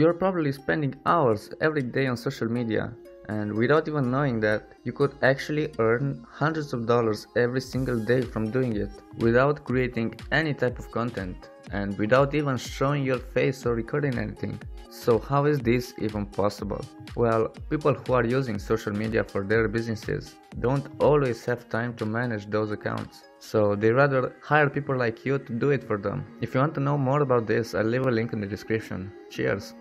You're probably spending hours every day on social media, and without even knowing that, you could actually earn hundreds of dollars every single day from doing it without creating any type of content and without even showing your face or recording anything. So, how is this even possible? Well, people who are using social media for their businesses don't always have time to manage those accounts. So, they rather hire people like you to do it for them. If you want to know more about this, I'll leave a link in the description. Cheers!